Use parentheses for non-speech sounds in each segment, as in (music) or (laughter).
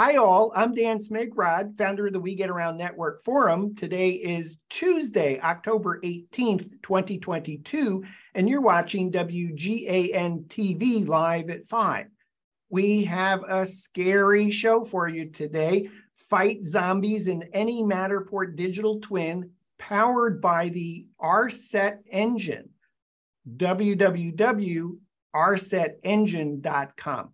Hi, all. I'm Dan Smigrod, founder of the We Get Around Network Forum. Today is Tuesday, October 18th, 2022, and you're watching WGAN TV live at 5. We have a scary show for you today. Fight zombies in any Matterport digital twin powered by the RSET engine. www.rsetengine.com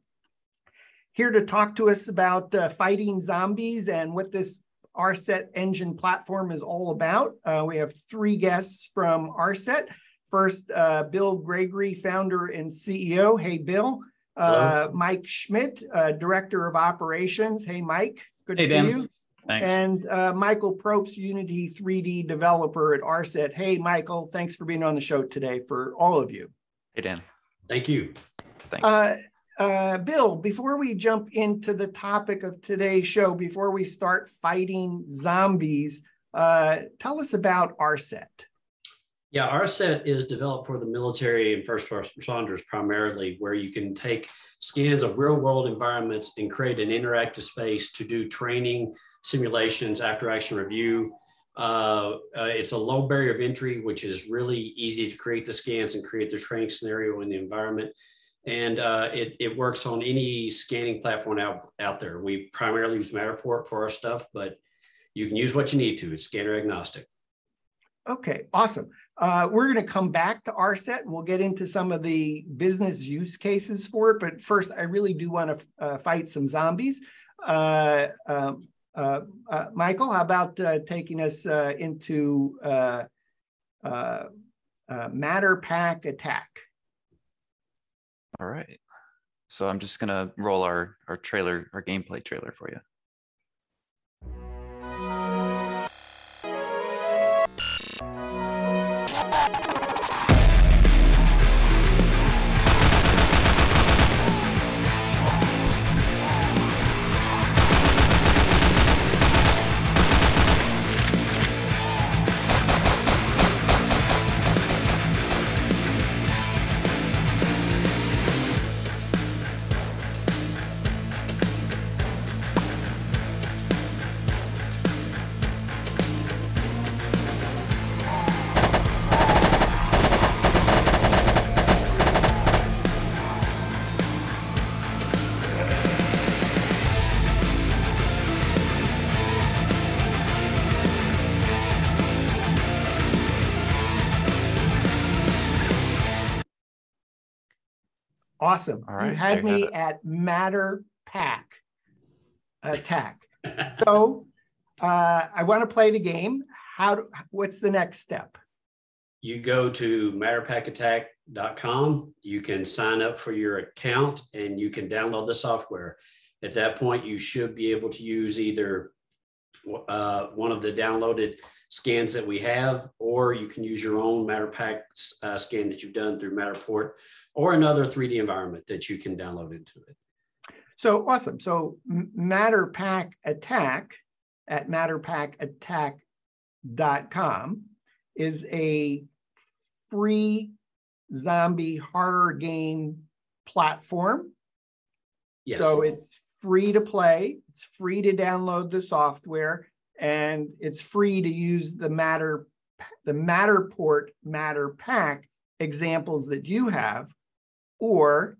here to talk to us about uh, fighting zombies and what this RSET engine platform is all about. Uh, we have three guests from RSET. First, uh, Bill Gregory, founder and CEO. Hey, Bill. Uh, Mike Schmidt, uh, Director of Operations. Hey, Mike. Good hey, to Dan. see you. Thanks. And uh, Michael Probst, Unity 3D developer at RSET. Hey, Michael, thanks for being on the show today for all of you. Hey, Dan. Thank you. Thanks. Uh, Bill, before we jump into the topic of today's show, before we start fighting zombies, uh, tell us about RSET. Yeah, RSET is developed for the military and first responders primarily, where you can take scans of real world environments and create an interactive space to do training, simulations, after action review. Uh, uh, it's a low barrier of entry, which is really easy to create the scans and create the training scenario in the environment and uh, it, it works on any scanning platform out, out there. We primarily use Matterport for our stuff, but you can use what you need to. It's scanner agnostic. Okay, awesome. Uh, we're going to come back to RSET and we'll get into some of the business use cases for it. But first, I really do want to uh, fight some zombies. Uh, um, uh, uh, Michael, how about taking us into Matter Pack Attack? All right. So I'm just gonna roll our our trailer, our gameplay trailer for you. Awesome. All right, you had there me you at Matter Pack Attack. (laughs) so uh, I want to play the game. How? Do, what's the next step? You go to matterpackattack.com. You can sign up for your account and you can download the software. At that point, you should be able to use either uh, one of the downloaded scans that we have, or you can use your own Matterpak uh, scan that you've done through Matterport, or another 3D environment that you can download into it. So awesome. So Matterpack Attack at matterpackattack.com is a free zombie horror game platform. Yes. So it's free to play, it's free to download the software, and it's free to use the Matter the Matterport Matterpak examples that you have, or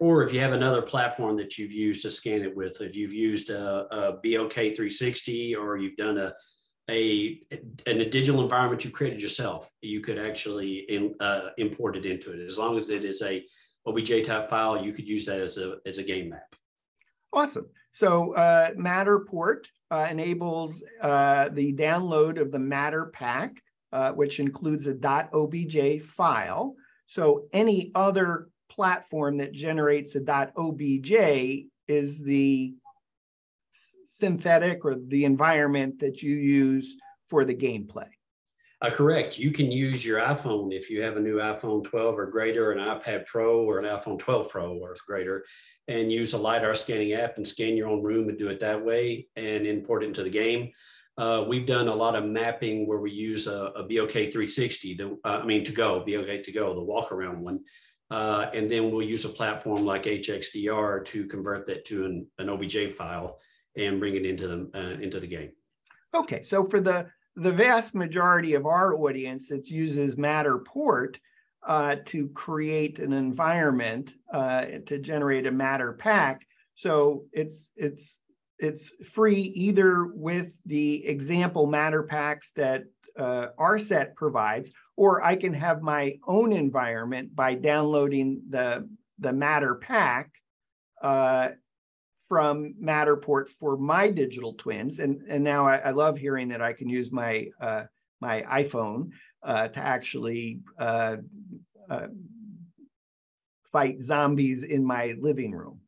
or if you have another platform that you've used to scan it with, if you've used a, a BLK360 or you've done a a in a digital environment you created yourself, you could actually in, uh, import it into it. As long as it is a OBJ type file, you could use that as a as a game map. Awesome. So uh, Matterport uh, enables uh, the download of the Matterpak, uh, which includes a .obj file. So any other platform that generates a .obj is the synthetic or the environment that you use for the gameplay. Uh, correct. You can use your iPhone if you have a new iPhone 12 or greater, an iPad Pro or an iPhone 12 Pro or greater, and use a LiDAR scanning app and scan your own room and do it that way and import it into the game. Uh, we've done a lot of mapping where we use a, a BLK360, the, uh, I mean, to go, BLK2GO, the walk around one. Uh, and then we'll use a platform like HXDR to convert that to an, an OBJ file and bring it into the, uh, into the game. Okay, so for the, the vast majority of our audience that uses Matterport uh, to create an environment uh, to generate a Matterpak, so it's it's it's free either with the example Matterpaks that uh, RSET provides, or I can have my own environment by downloading the, the Matter pack uh, from Matterport for my digital twins. And, and now I, I love hearing that I can use my, uh, my iPhone uh, to actually uh, uh, fight zombies in my living room.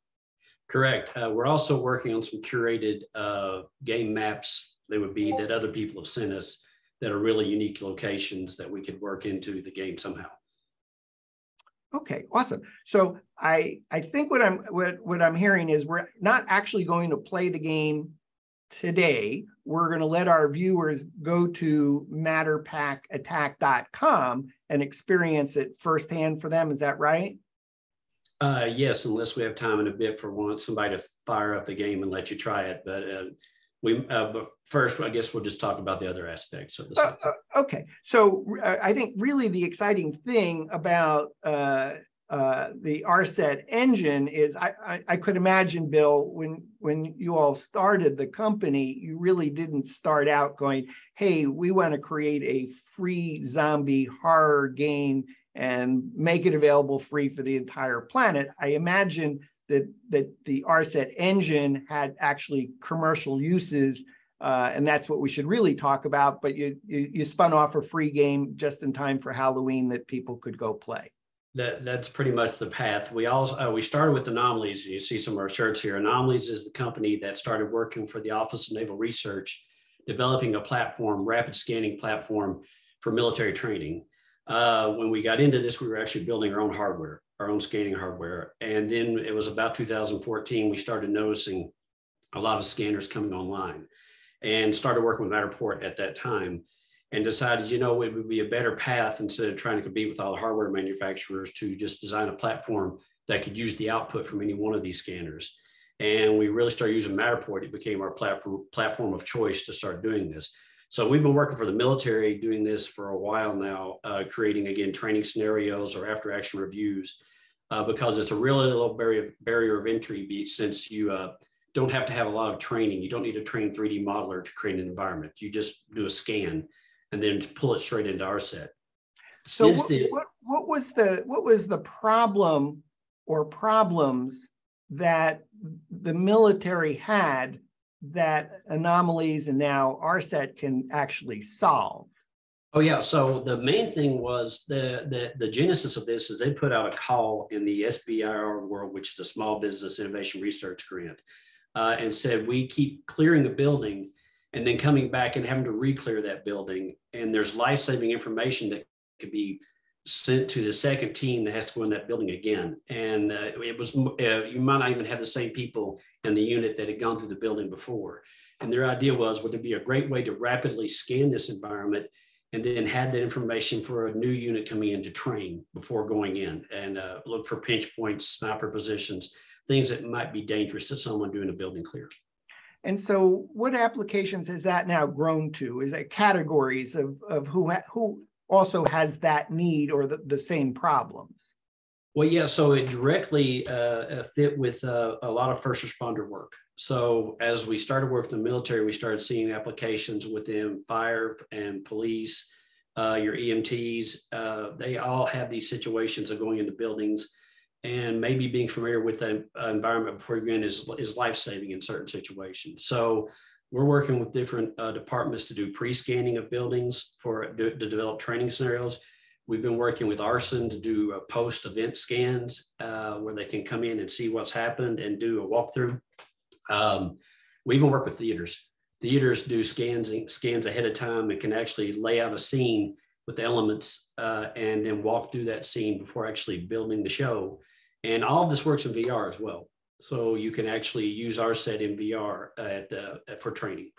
Correct. Uh, we're also working on some curated uh, game maps. They would be that other people have sent us that are really unique locations that we could work into the game somehow. Okay, awesome. So I I think what I'm what what I'm hearing is we're not actually going to play the game today. We're going to let our viewers go to matterpackattack.com and experience it firsthand for them. Is that right? Uh, yes, unless we have time in a bit for one somebody to fire up the game and let you try it. But uh, we, uh, but first, I guess we'll just talk about the other aspects of this. Uh, uh, okay, so uh, I think really the exciting thing about uh, the RSET engine is I, I, I, could imagine, Bill, when when you all started the company, you really didn't start out going, "Hey, we want to create a free zombie horror game and make it available free for the entire planet." I imagine that that the RSET engine had actually commercial uses uh, and that's what we should really talk about. But you, you, you spun off a free game just in time for Halloween that people could go play. That that's pretty much the path. We also uh, we started with Enomalies. You see some of our shirts here. Enomalies is the company that started working for the Office of Naval Research, developing a platform, rapid scanning platform for military training. Uh, when we got into this, we were actually building our own hardware, our own scanning hardware. And then it was about 2014 we started noticing a lot of scanners coming online and started working with Matterport at that time and decided, you know, it would be a better path instead of trying to compete with all the hardware manufacturers to just design a platform that could use the output from any one of these scanners. And we really started using Matterport. It became our platform, of choice to start doing this. So we've been working for the military doing this for a while now, uh, creating again training scenarios or after action reviews, uh, because it's a really low barrier, barrier of entry since you uh, don't have to have a lot of training. You don't need a trained 3D modeler to create an environment. You just do a scan and then pull it straight into RSET. So what, the, what, what was the what was the problem or problems that the military had that Enomalies and now RSET can actually solve? Oh yeah. So the main thing was the, the the genesis of this is they put out a call in the SBIR world, which is a Small Business Innovation Research Grant, uh, and said, we keep clearing a building and then coming back and having to re-clear that building. And there's life-saving information that could be sent to the second team that has to go in that building again. And uh, it was, uh, you might not even have the same people in the unit that had gone through the building before. And their idea was, would it be a great way to rapidly scan this environment and then had that information for a new unit coming in to train before going in and uh, look for pinch points, sniper positions, things that might be dangerous to someone doing a building clear. And so, what applications has that now grown to? Is it categories of, of who who also has that need or the, the same problems? Well, yeah, so it directly uh, uh, fit with uh, a lot of first responder work. So as we started working in the military, we started seeing applications within fire and police, uh, your EMTs. Uh, they all have these situations of going into buildings and maybe being familiar with the environment before you go in is, is life-saving in certain situations. So we're working with different uh, departments to do pre-scanning of buildings for to, to, develop training scenarios. We've been working with Arson to do uh, post-event scans uh, where they can come in and see what's happened and do a walkthrough. Um, we even work with theaters. Theaters do scans scans ahead of time and can actually lay out a scene with elements uh, and then walk through that scene before actually building the show and all of this works in VR as well. So you can actually use RSET in VR at, uh, for training.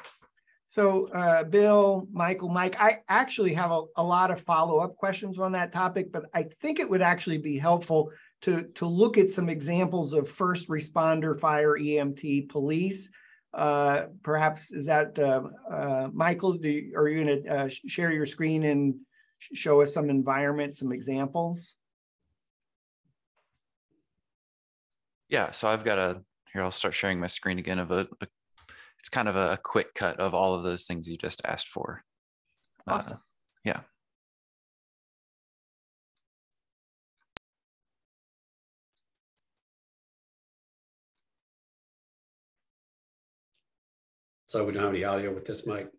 So, uh, Bill, Michael, Mike, I actually have a, a lot of follow-up questions on that topic, but I think it would actually be helpful to, to look at some examples of first responder, fire, EMT, police. Uh, perhaps is that uh, uh, Michael? Do you, are you going to uh, share your screen and show us some environments, some examples? Yeah, so I've got a here. I'll start sharing my screen again of a, a it's kind of a, a, quick cut of all of those things you just asked for. Uh, awesome. Uh, yeah. So we don't have any audio with this mic.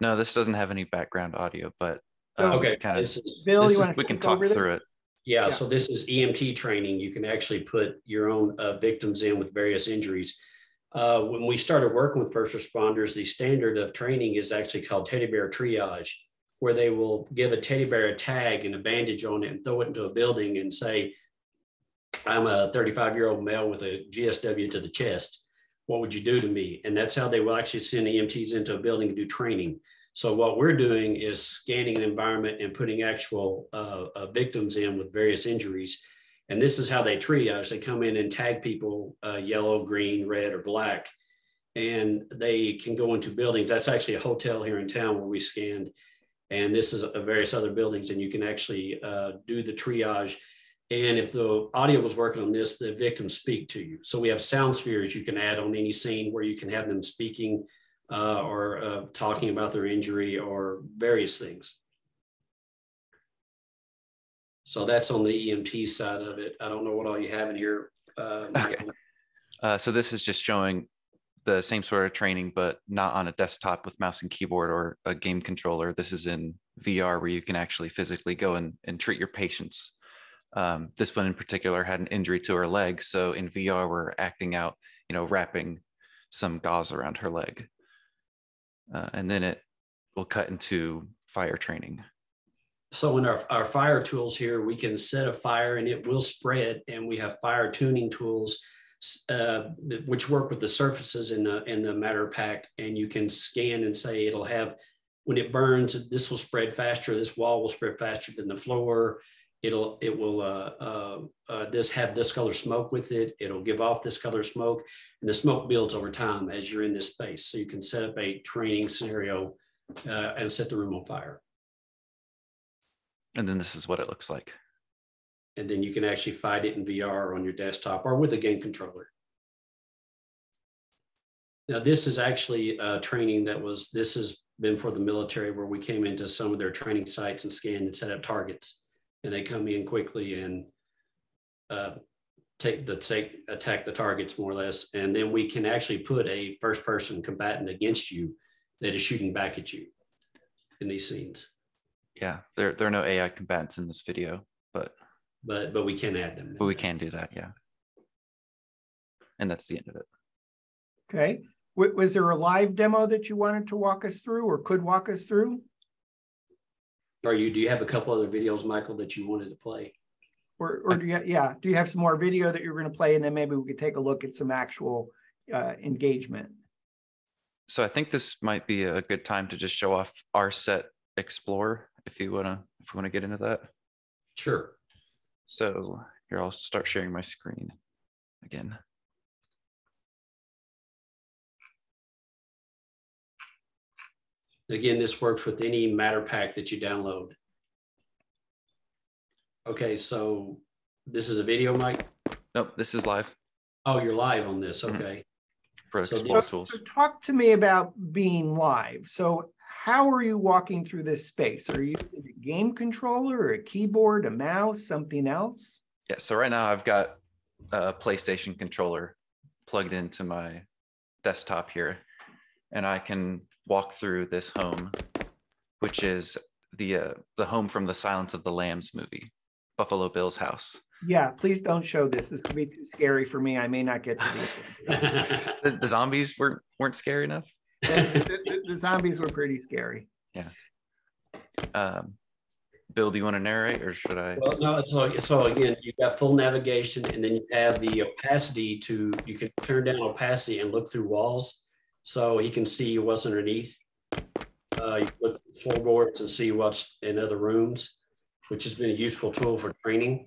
No, this doesn't have any background audio, but uh, okay, kind of. Bill, is, we can talk through this? it. Yeah, yeah, so this is EMT training. You can actually put your own uh, victims in with various injuries. Uh, when we started working with first responders, the standard of training is actually called teddy bear triage, where they will give a teddy bear a tag and a bandage on it and throw it into a building and say, I'm a 35 year old male with a GSW to the chest. What would you do to me? And that's how they will actually send EMTs into a building to do training. So what we're doing is scanning the environment and putting actual uh, uh, victims in with various injuries. And this is how they triage. They come in and tag people uh, yellow, green, red, or black. And they can go into buildings. That's actually a hotel here in town where we scanned. And this is a various other buildings. And you can actually uh, do the triage. And if the audio was working on this, the victims speak to you. So we have sound spheres you can add on any scene where you can have them speaking uh, or uh, talking about their injury or various things. So that's on the EMT side of it. I don't know what all you have in here. Uh, okay. Uh, so this is just showing the same sort of training, but not on a desktop with mouse and keyboard or a game controller. This is in VR where you can actually physically go and, and treat your patients. Um, this one in particular had an injury to her leg. So in VR, we're acting out, you know, wrapping some gauze around her leg uh, and then it will cut into fire training. So in our, our fire tools here, we can set a fire and it will spread, and we have fire tuning tools uh, which work with the surfaces in the in the Matterpak, and you can scan and say it'll have when it burns, this will spread faster. This wall will spread faster than the floor. It'll it will uh, uh, uh, this have this color smoke with it. It'll give off this color smoke, and the smoke builds over time as you're in this space. So you can set up a training scenario uh, and set the room on fire. And then this is what it looks like. And then you can actually fight it in VR on your desktop or with a game controller. Now, this is actually a training that was, this has been for the military where we came into some of their training sites and scanned and set up targets. And they come in quickly and uh, take the take attack the targets more or less, and then we can actually put a first person combatant against you that is shooting back at you in these scenes. Yeah, there there are no AI combatants in this video, but but but we can add them. But we can do that, yeah. And that's the end of it. Okay. Was there a live demo that you wanted to walk us through or could walk us through? Are you do you have a couple other videos, Michael, that you wanted to play? Or, or do you, yeah, do you have some more video that you're going to play and then maybe we could take a look at some actual uh, engagement? So I think this might be a good time to just show off RSET Explore if you want to, if you want to get into that. Sure. So here, I'll start sharing my screen again. Again, this works with any Matterpak that you download. Okay, so this is a video, Mike? Nope, this is live. Oh, you're live on this. Mm-hmm. Okay. For so, so, so talk to me about being live. So how are you walking through this space? Are you using a game controller or a keyboard, a mouse, something else? Yeah, so right now I've got a PlayStation controller plugged into my desktop here, and I can walk through this home, which is the uh, the home from the Silence of the Lambs movie. Buffalo Bill's house. Yeah, please don't show this. This could be too scary for me. I may not get to the, (laughs) the, the zombies weren't weren't scary enough. the, the, the, zombies were pretty scary. Yeah. Um, Bill, do you want to narrate or should I? Well, no. So, so again, you've got full navigation, and then you have the opacity to you can turn down opacity and look through walls, so he can see what's underneath. Uh, you look at floorboards and see what's in other rooms, which has been a useful tool for training.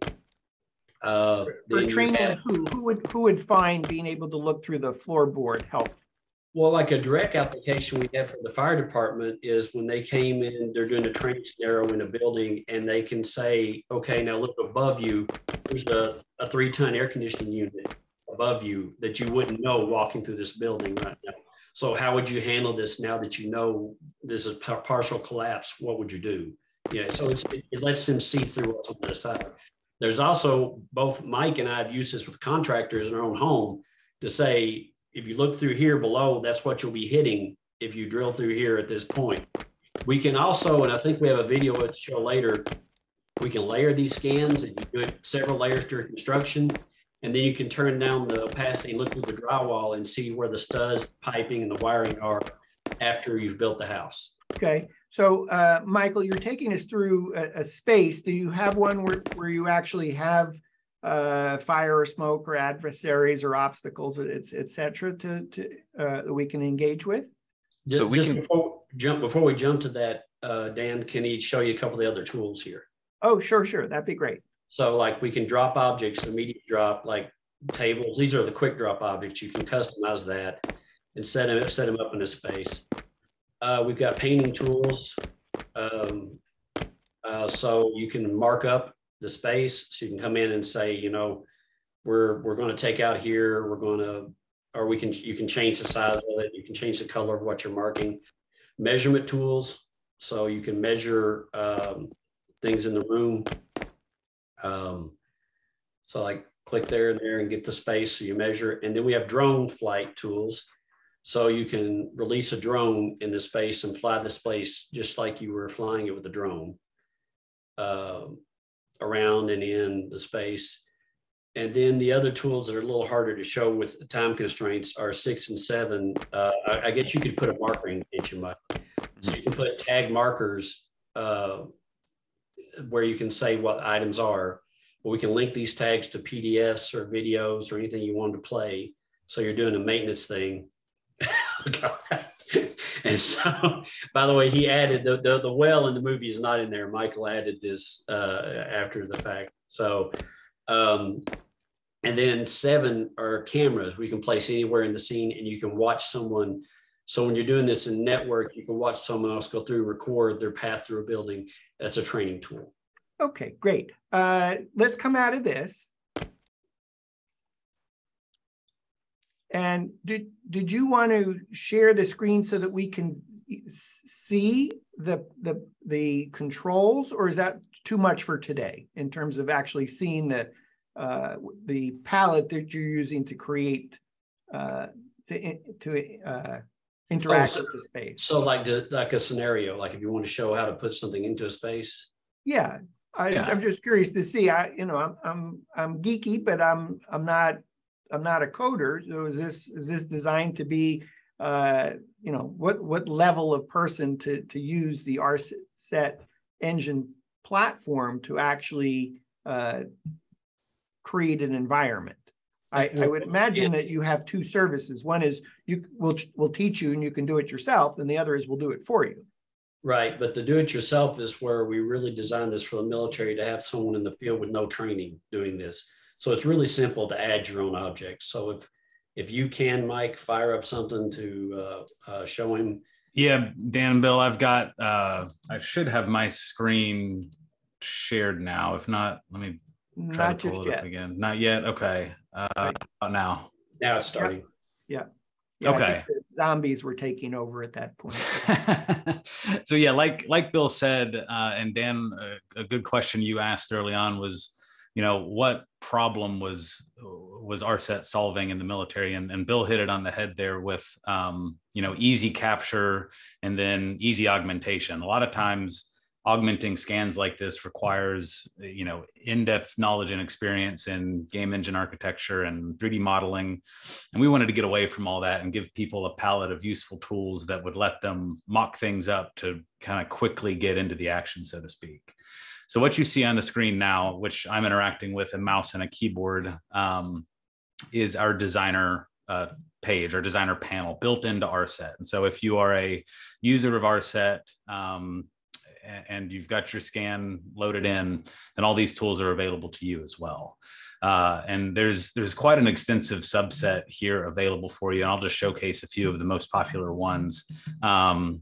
Uh, for training, have, who who would who would find being able to look through the floorboard helpful? Well, like a direct application we have for the fire department is when they came in, they're doing a training scenario in a building, and they can say, "Okay, now look above you. There's a, a three-ton air conditioning unit above you that you wouldn't know walking through this building right now." So, how would you handle this now that you know this is partial collapse? What would you do? Yeah, so it, it lets them see through what's on the other side. There's also both Mike and I have used this with contractors in our own home to say if you look through here below, that's what you'll be hitting if you drill through here at this point. We can also, and I think we have a video to show later, we can layer these scans and do it several layers during construction. And then you can turn down the opacity and look through the drywall and see where the studs, piping, and the wiring are after you've built the house. Okay. So, uh, Michael, you're taking us through a, a, space. Do you have one where, where you actually have uh, fire or smoke or adversaries or obstacles, etc., to, to uh, that we can engage with. So we just can... before jump before we jump to that, uh, Dan, can he show you a couple of the other tools here? Oh, sure, sure, that'd be great. So like we can drop objects, immediate drop, like tables. These are the quick drop objects. You can customize that and set them set them up in a space. Uh, we've got painting tools. Um, uh, so you can mark up the space. So you can come in and say, you know, we're we're going to take out here. We're going to, or we can you can change the size of it. You can change the color of what you're marking. Measurement tools, so you can measure um, things in the room. Um, so like click there and there and get the space so you measure. And then we have drone flight tools. So you can release a drone in the space and fly the space just like you were flying it with a drone. Um, around and in the space. And then the other tools that are a little harder to show with time constraints are six and seven. Uh, I, I, guess you could put a marker in HMI. So you can put tag markers uh, where you can say what items are. But we can link these tags to PDFs or videos or anything you want to play. So you're doing a maintenance thing. (laughs) and so, by the way, he added the, the, the well in the movie is not in there. Michael added this uh, after the fact. So, um, and then seven are cameras we can place anywhere in the scene, and you can watch someone. So when you're doing this in network, you can watch someone else go through, record their path through a building. That's a training tool. Okay, great. Uh, let's come out of this And did, did you want to share the screen so that we can see the, the, the controls or is that too much for today in terms of actually seeing the, uh, the palette that you're using to create, uh, to, to uh, interact oh, so, with the space? So like, like a scenario, like if you want to show how to put something into a space? Yeah, I, am just curious to see. I, you know, I'm I'm I'm geeky, but I'm I'm not I'm not a coder. So is this is this designed to be uh, you know what what level of person to to use the RSET engine platform to actually uh, create an environment? I, I, would imagine that you have two services. One is you will will teach you and you can do it yourself, and the other is we'll do it for you. Right, but the do-it-yourself is where we really designed this for the military to have someone in the field with no training doing this. So it's really simple to add your own objects. So if if you can, Mike, fire up something to uh, uh, show him. Yeah, Dan, Bill, I've got. Uh, I should have my screen shared now. If not, let me try not to pull it yet. up again. Not yet. Okay. Uh, right. now. Now it's starting. Yeah. yeah. okay. zombies were taking over at that point. (laughs) so yeah, like like Bill said, uh, and Dan, a, a good question you asked early on was you know what problem was was RSET solving in the military and, and Bill hit it on the head there with um, you know easy capture and then easy augmentation a lot of times augmenting scans like this requires you know in-depth knowledge and experience in game engine architecture and 3d modeling and we wanted to get away from all that and give people a palette of useful tools that would let them mock things up to kind of quickly get into the action so to speak so what you see on the screen now, which I'm interacting with a mouse and a keyboard, um, is our designer uh, page or designer panel built into RSET. And so if you are a user of RSET um, and you've got your scan loaded in, then all these tools are available to you as well. Uh, and there's there's quite an extensive subset here available for you. And I'll just showcase a few of the most popular ones. Um,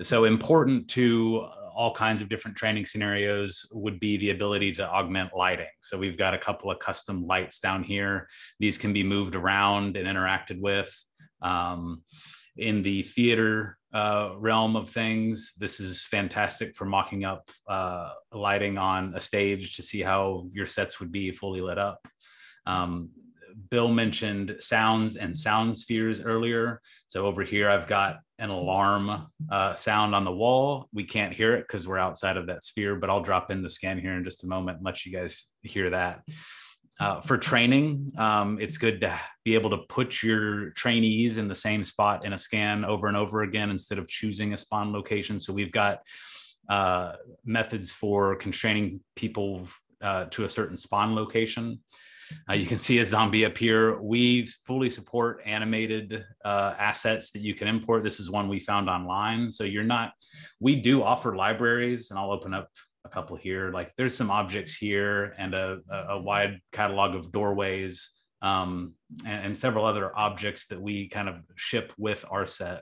so important to all kinds of different training scenarios would be the ability to augment lighting. So we've got a couple of custom lights down here. These can be moved around and interacted with. Um, in the theater uh, realm of things, this is fantastic for mocking up uh, lighting on a stage to see how your sets would be fully lit up. Um, Bill mentioned sounds and sound spheres earlier. So over here, I've got an alarm uh, sound on the wall. We can't hear it because we're outside of that sphere, but I'll drop in the scan here in just a moment and let you guys hear that. Uh, for training, um, it's good to be able to put your trainees in the same spot in a scan over and over again instead of choosing a spawn location. So we've got uh, methods for constraining people uh, to a certain spawn location. Uh, you can see a zombie up here. We fully support animated uh, assets that you can import. This is one we found online. So you're not, we do offer libraries, and I'll open up a couple here. Like there's some objects here and a, a wide catalog of doorways um, and, and, several other objects that we kind of ship with RSET.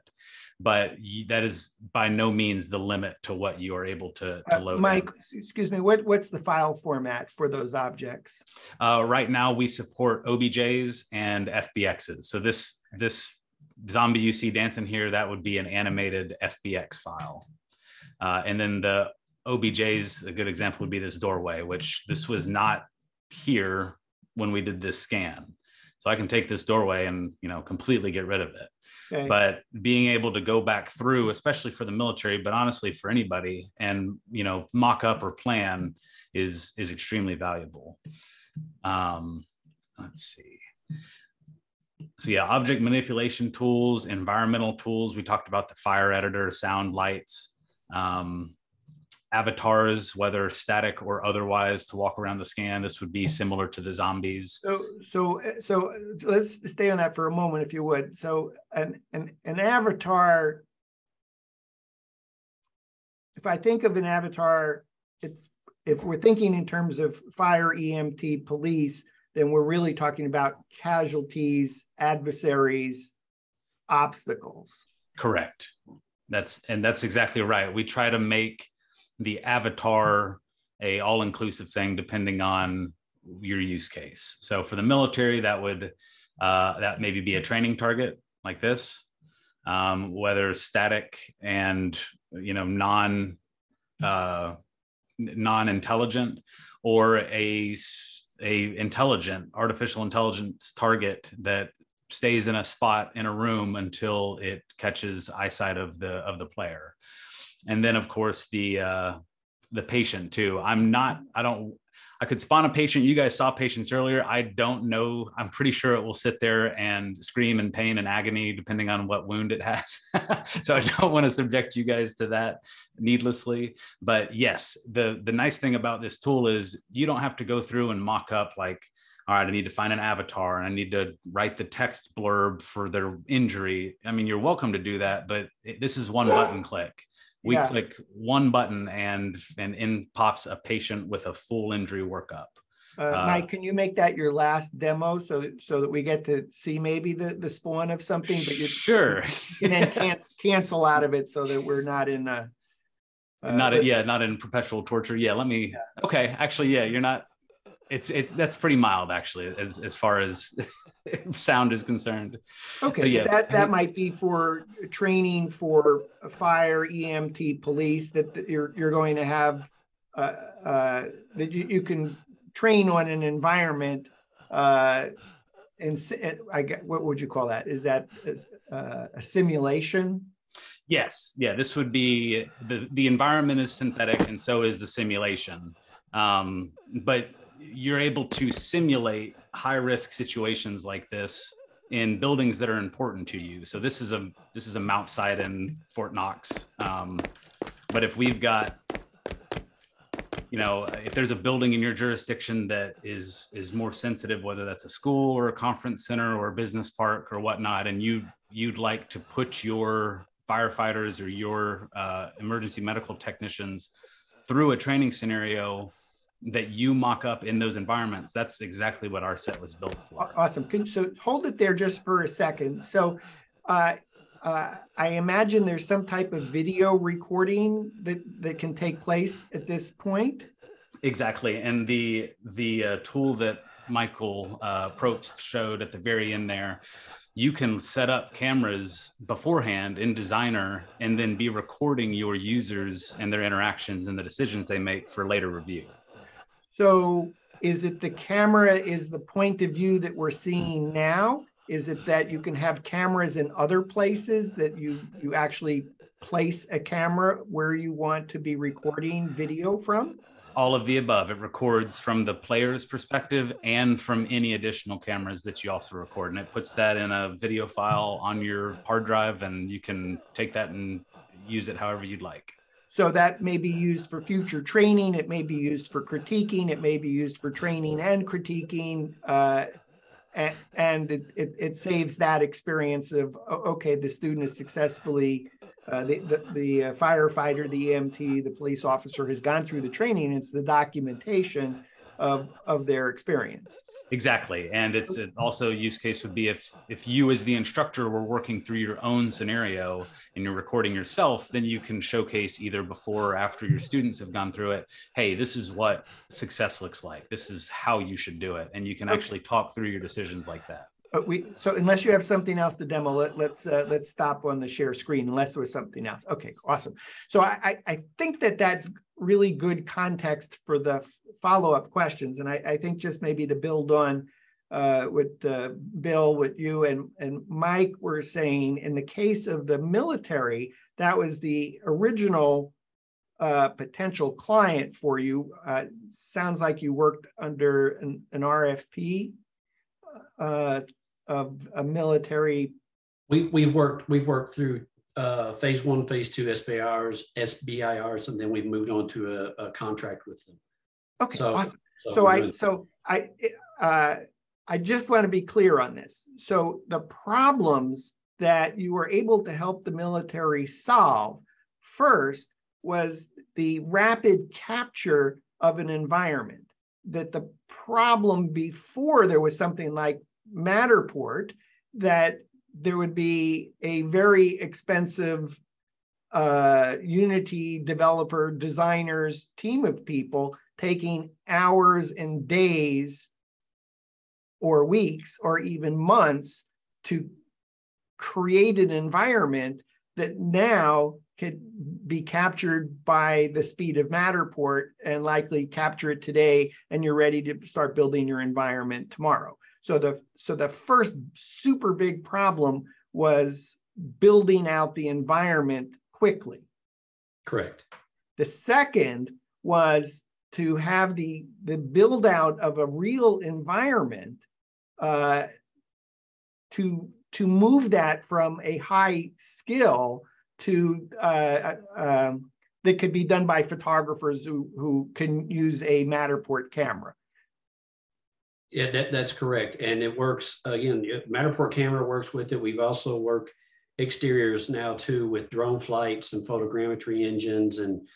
but that is by no means the limit to what you are able to, to uh, load. Uh, Mike, in. excuse me, what, what's the file format for those objects? Uh, right now, we support OBJs and FBXs. So this this zombie you see dancing here, that would be an animated FBX file. Uh, and then the OBJs, a good example would be this doorway, which this was not here when we did this scan. So I can take this doorway and you know completely get rid of it. Okay. But being able to go back through, especially for the military, but honestly for anybody, and you know, mock up or plan is is extremely valuable. Um, let's see. So yeah, object manipulation tools, environmental tools. We talked about the fire editor, sound lights. Um, avatars, whether static or otherwise, to walk around the scan. This would be similar to the zombies. So, so, so let's stay on that for a moment, if you would. So, an an, an avatar. If I think of an avatar, it's if we're thinking in terms of fire, EMT, police, then we're really talking about casualties, adversaries, obstacles. Correct. That's and that's exactly right. We try to make the avatar a all-inclusive thing depending on your use case. So for the military, that would uh, that maybe be a training target like this, um, whether static and you know non uh, non-intelligent or a a intelligent artificial intelligence target that stays in a spot in a room until it catches eyesight of the of the player and then of course the uh, the patient too. I'm not. I don't. I could spawn a patient. You guys saw patients earlier. I don't know. I'm pretty sure it will sit there and scream in pain and agony, depending on what wound it has. (laughs) so I don't want to subject you guys to that needlessly. But yes, the the nice thing about this tool is you don't have to go through and mock up like, all right, I need to find an avatar and I need to write the text blurb for their injury. I mean, you're welcome to do that, but this is one button click we yeah. click one button and and in pops a patient with a full injury workup uh, uh, Mike, can you make that your last demo so so that we get to see maybe the the spawn of something? But you're sure, (laughs) and then cancel cancel out of it so that we're not in a uh, not a, yeah not in perpetual torture. Yeah, let me. Yeah. Okay, actually, yeah, you're not. It's it that's pretty mild actually as as far as (laughs) (laughs) sound is concerned. Okay, so, yeah. that that might be for training for fire, EMT, police that, you're you're going to have uh, uh, that you, you can train on an environment. Uh, and I get what would you call that? Is that uh, a simulation? Yes, yeah. This would be the the environment is synthetic, and so is the simulation. Um, but you're able to simulate high risk situations like this in buildings that are important to you. So this is a this is a MOUT site on Fort Knox. Um, but if we've got you know if there's a building in your jurisdiction that is is more sensitive whether that's a school or a conference center or a business park or whatnot and you you'd like to put your firefighters or your uh, emergency medical technicians through a training scenario that you mock up in those environments that's exactly what RSET was built for awesome so hold it there just for a second so uh, uh, I imagine there's some type of video recording that, that can take place at this point. Exactly, and the the uh, tool that Michael uh, Probst showed at the very end there, you can set up cameras beforehand in Designer and then be recording your users and their interactions and the decisions they make for later review. So, is it the camera is the point of view that we're seeing now? Is it that you can have cameras in other places that you you actually place a camera where you want to be recording video from? All of the above. It records from the player's perspective and from any additional cameras that you also record. And it puts that in a video file on your hard drive, and you can take that and use it however you'd like. So that may be used for future training. It may be used for critiquing. It may be used for training and critiquing. Uh, and, and it, it, it, saves that experience of okay the student is successfully uh, the, the, the uh, firefighter the emt the police officer has gone through the training it's the documentation of of their experience. Exactly. And it's also use case would be if if you as the instructor were working through your own scenario and you're recording yourself then you can showcase either before or after your students have gone through it hey this is what success looks like. This is how you should do it. And you can actually talk through your decisions like that. But we so unless you have something else to demo let, let's uh, let's stop on the share screen unless there was something else. Okay awesome. So i i think that that's really good context for the follow-up questions. And I, I, think just maybe to build on uh, what uh, Bill, what you and, and Mike were saying, in the case of the military, that was the original uh, potential client for you. Uh, sounds like you worked under an, an RFP uh, of a military. We, we've worked we've worked through uh, phase one, phase two SBIRs, SBIRs, and then we've moved on to a, a contract with them. Okay, so, awesome. So, so I, so I, uh, I just want to be clear on this. So the problems that you were able to help the military solve first was the rapid capture of an environment. That the problem before there was something like Matterport that there would be a very expensive uh, Unity developer, designers team of people taking hours and days or weeks or even months to create an environment that now could be captured by the speed of Matterport and likely capture it today and you're ready to start building your environment tomorrow. So the so the first super big problem was building out the environment quickly. Correct. The second was to have the the build out of a real environment uh, to to move that from a high skill to uh, um, that could be done by photographers who, who can use a Matterport camera. Yeah, that, that's correct. And it works again, Matterport camera works with it. We've also worked exteriors now too with drone flights and photogrammetry engines. And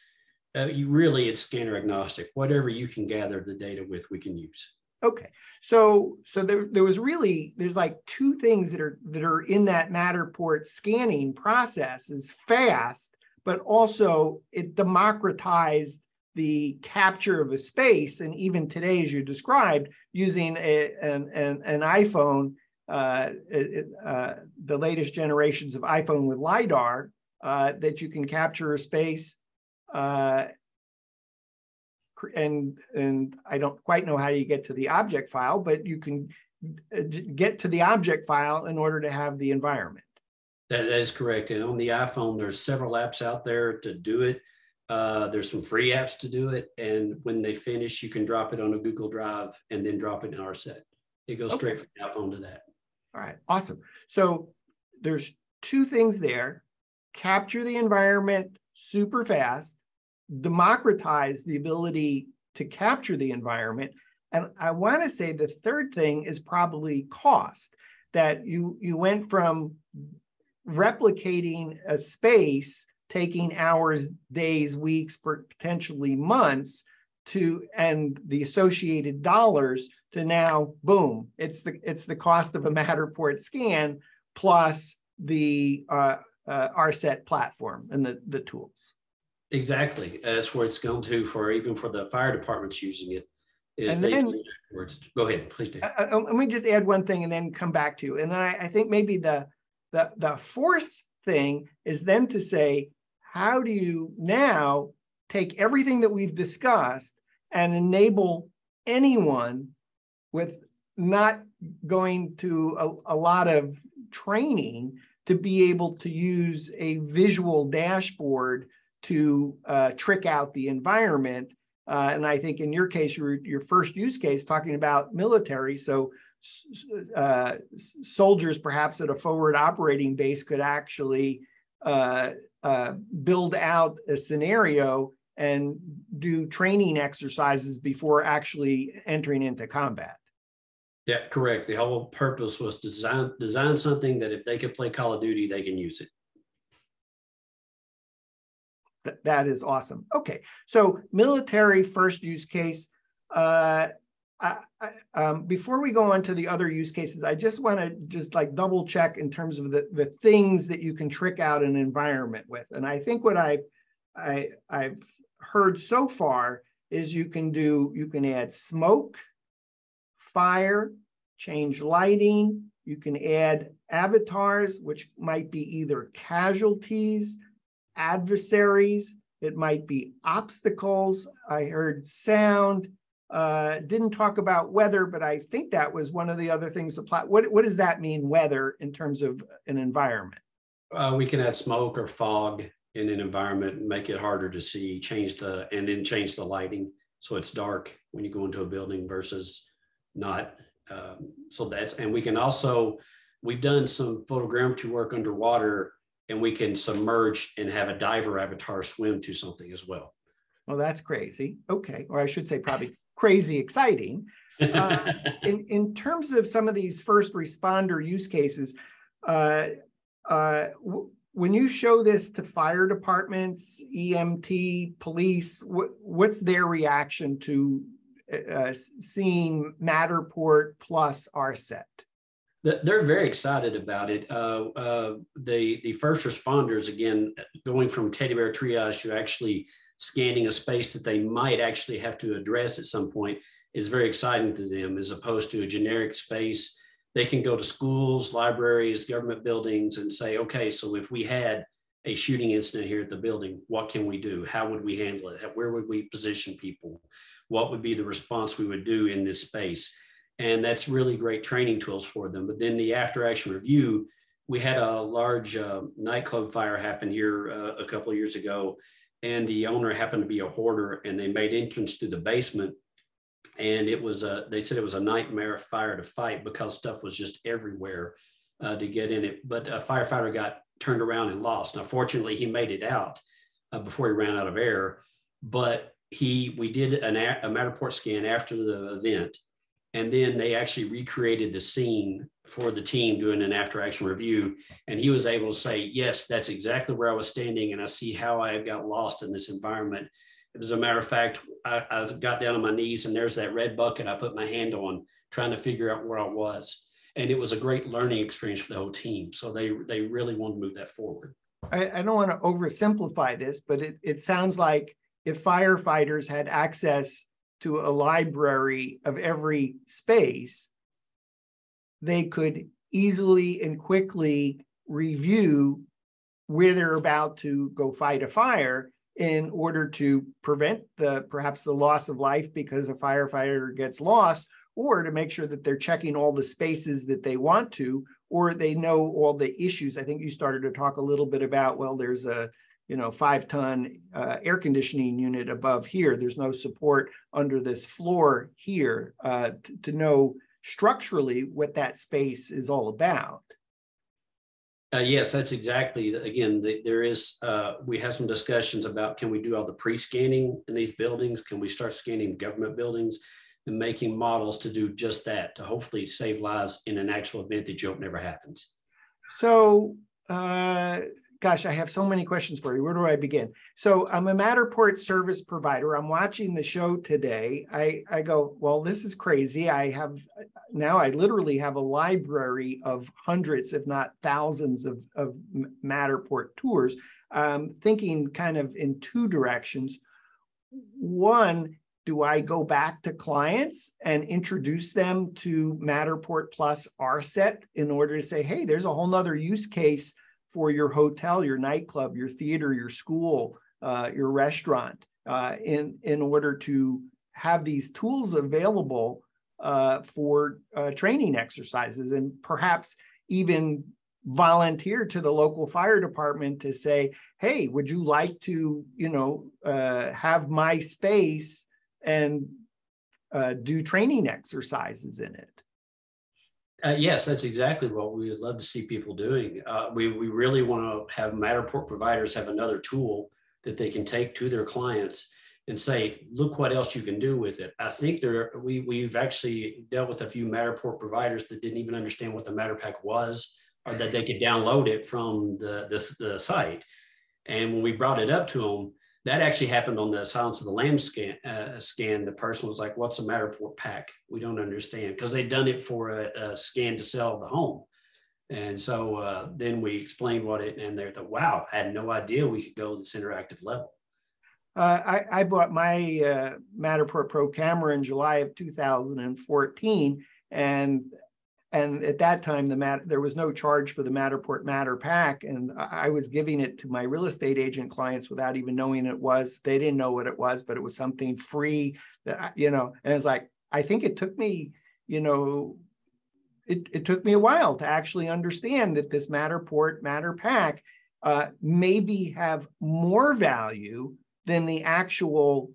uh, you really, it's scanner agnostic. Whatever you can gather the data with, we can use. Okay. So, so there, there was really, there's like two things that are, that are in that Matterport scanning process is fast, but also it democratized the capture of a space. And even today, as you described, using a, an, an, an iPhone, uh, it, uh, the latest generations of iPhone with LiDAR, uh, that you can capture a space. Uh, and, and I don't quite know how you get to the object file, but you can uh, get to the object file in order to have the environment. That is correct. And on the iPhone, there's several apps out there to do it. Uh, there's some free apps to do it. And when they finish, you can drop it on a Google Drive and then drop it in RSET. It goes okay. straight from the app onto that. All right, awesome. So there's two things there. Capture the environment super fast democratize the ability to capture the environment. And I want to say the third thing is probably cost that you you went from replicating a space taking hours, days, weeks, potentially months to and the associated dollars to now boom it's the it's the cost of a matterport scan plus the uh, uh, rset platform and the the tools exactly that's where it's going to for even for the fire departments using it is and they then, go ahead please do. Uh, uh, let me just add one thing and then come back to You. and I, I think maybe the the the fourth thing is then to say how do you now take everything that we've discussed and enable anyone with not going to a, a, lot of training to be able to use a visual dashboard to uh, trick out the environment. Uh, and I think in your case, your, your first use case talking about military. So uh, soldiers perhaps at a forward operating base could actually uh, uh, build out a scenario and do training exercises before actually entering into combat. Yeah, correct. The whole purpose was to design design something that if they could play Call of Duty, they can use it. Th- that is awesome. Okay, so military first use case. Uh, I, I, um, before we go on to the other use cases, I just want to just like double check in terms of the, the things that you can trick out an environment with. And I think what I, I, I've heard so far is you can do, you can add smoke, fire, change lighting, you can add avatars, which might be either casualties, adversaries, it might be obstacles. I heard sound, uh, didn't talk about weather, but I think that was one of the other things. The plot. What what does that mean, weather, in terms of an environment? Uh, we can add smoke or fog in an environment, make it harder to see. Change the and then change the lighting so it's dark when you go into a building versus not. Um, so that's and we can also we've done some photogrammetry work underwater, and we can submerge and have a diver avatar swim to something as well. Well, that's crazy. Okay, or I should say probably crazy exciting. Uh, (laughs) in, in terms of some of these first responder use cases, uh, uh, when you show this to fire departments, EMT, police, what's their reaction to uh, uh, seeing Matterport plus RSET? They're very excited about it. Uh, uh, the the first responders, again, going from teddy bear triage to actually scanning a space that they might actually have to address at some point is very exciting to them as opposed to a generic space. They can go to schools, libraries, government buildings and say, okay, so if we had a shooting incident here at the building, what can we do? How would we handle it? Where would we position people? What would be the response we would do in this space? And that's really great training tools for them. But then the after action review, we had a large uh, nightclub fire happen here uh, a couple years ago and the owner happened to be a hoarder and they made entrance to the basement and it was a they said it was a nightmare fire to fight because stuff was just everywhere uh, to get in it but a firefighter got turned around and lost now fortunately he made it out uh, before he ran out of air but he we did an, a matterport scan after the event and then they actually recreated the scene for the team doing an after action review. And he was able to say, yes, that's exactly where I was standing. And I see how I got lost in this environment. As a matter of fact, I, I got down on my knees and there's that red bucket I put my hand on trying to figure out where I was. And it was a great learning experience for the whole team. So they, they really want to move that forward. I, I don't want to oversimplify this, but it, it sounds like if firefighters had access to a library of every space, they could easily and quickly review where they're about to go fight a fire in order to prevent the perhaps the loss of life because a firefighter gets lost or to make sure that they're checking all the spaces that they want to or they know all the issues. I think you started to talk a little bit about well there's a you know five ton uh, air conditioning unit above here there's no support under this floor here uh, to know structurally what that space is all about. Uh, yes, that's exactly. Again, the, there is. Uh, we have some discussions about can we do all the pre-scanning in these buildings? Can we start scanning government buildings and making models to do just that to hopefully save lives in an actual event that you hope never happens. So, uh, gosh, I have so many questions for you. Where do I begin? So, I'm a Matterport service provider. I'm watching the show today. I, I go, well, this is crazy. I have now, I literally have a library of hundreds, if not thousands, of, of Matterport tours. Um, thinking kind of in two directions. One, do I go back to clients and introduce them to Matterport Plus RSET in order to say, hey, there's a whole nother use case for your hotel, your nightclub, your theater, your school, uh, your restaurant, uh, in, in order to have these tools available uh, for uh, training exercises and perhaps even volunteer to the local fire department to say, hey, would you like to, you know, uh, have my space and uh, do training exercises in it. Uh, yes, that's exactly what we would love to see people doing. Uh, we, we really want to have Matterport providers have another tool that they can take to their clients and say, look what else you can do with it. I think there we we've actually dealt with a few Matterport providers that didn't even understand what the Matterpak was or that they could download it from the, the, the site. And when we brought it up to them, that actually happened on the Silence of the Lambs scan. Uh, scan. The person was like, "What's a Matterport pack? We don't understand," because they'd done it for a, a, scan to sell the home. And so uh, then we explained what it, and they thought, "Wow, I had no idea we could go this interactive level." Uh, I, I, bought my uh, Matterport Pro camera in July of 2014, and and at that time, the mat there was no charge for the Matterport Matterpak, and I was giving it to my real estate agent clients without even knowing it was. They didn't know what it was, but it was something free that you know. And it's like I think it took me, you know, it, it took me a while to actually understand that this Matterport Matterpak uh, maybe have more value than the actual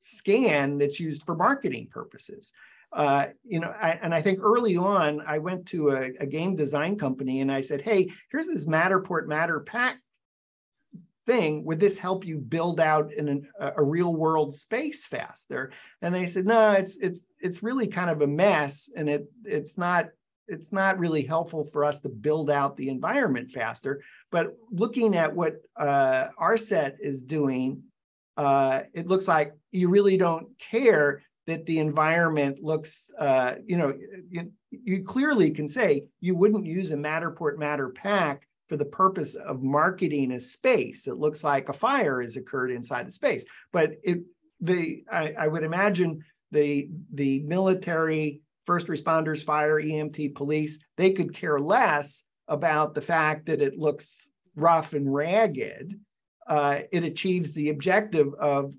scan that's used for marketing purposes uh, you know, I, and I think early on, I went to a, a, game design company and I said, "Hey, here's this Matterport Matterpak thing. Would this help you build out in an, a real world space faster?" And they said, "No, it's it's it's really kind of a mess, and it it's not." It's not really helpful for us to build out the environment faster. But looking at what uh, RSET is doing, uh, it looks like you really don't care that the environment looks, uh, you know, you, you, clearly can say you wouldn't use a Matterport Matterpak for the purpose of marketing a space. It looks like a fire has occurred inside the space, but it the I, I would imagine the the military, first responders, fire, EMT, police, they could care less about the fact that it looks rough and ragged. Uh, it achieves the objective of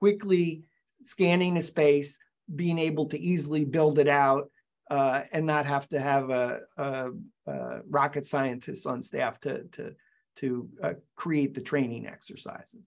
quickly scanning a space, being able to easily build it out, uh, and not have to have a, a, a, rocket scientist on staff to to to uh, create the training exercises.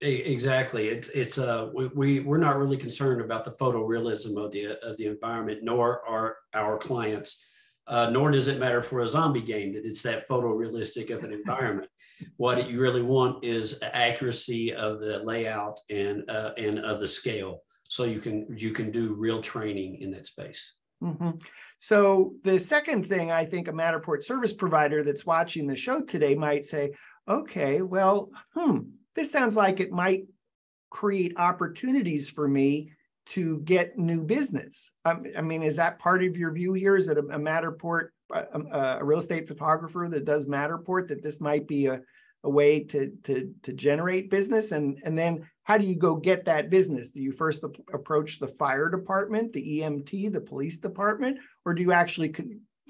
Exactly. It's it's uh we, we we're not really concerned about the photorealism of the of the environment, nor are our clients. Uh, nor does it matter for a zombie game that it's that photorealistic of an (laughs) environment. What you really want is accuracy of the layout and uh, and of the scale, so you can you can do real training in that space. Mm-hmm. So the second thing I think a Matterport service provider that's watching the show today might say, okay, well, hmm, this sounds like it might create opportunities for me to get new business. Um, I mean, is that part of your view here? Is it a, a Matterport a, a, real estate photographer that does Matterport that this might be a, a way to, to, to generate business? And, and then how do you go get that business? Do you first approach the fire department, the EMT, the police department, or do you actually